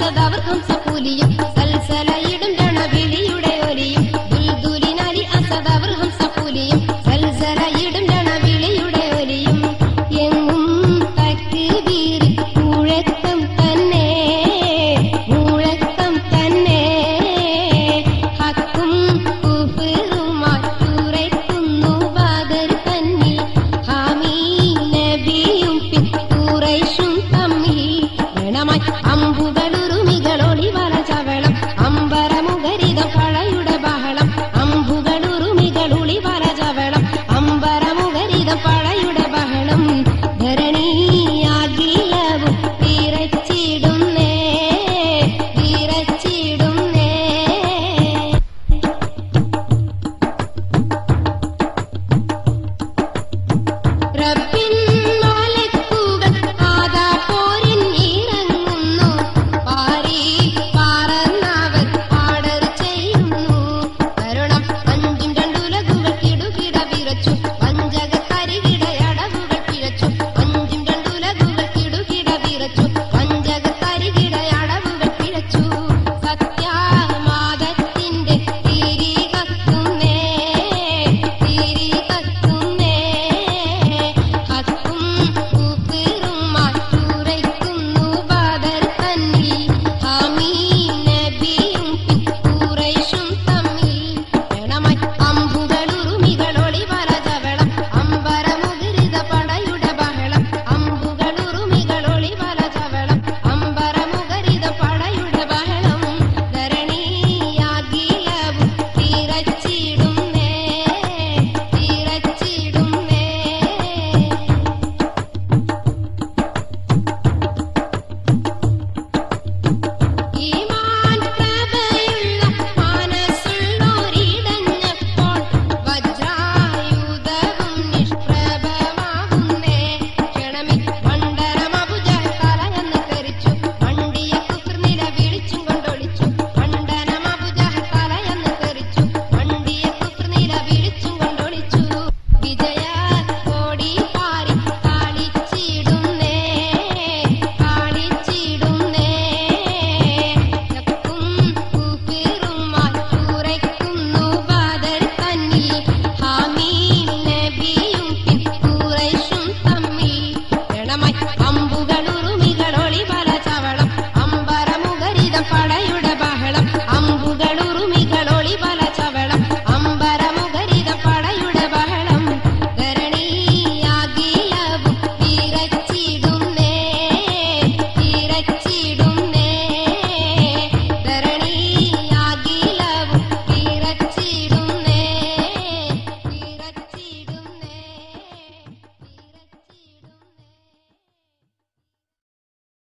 സദാവർക്കും സപൂലിയും സൽസലയിടും രണവിളിയുടെ ഒലിയും. ദുൽദുലിനാലി അസദാവർഹം സപൂലിയും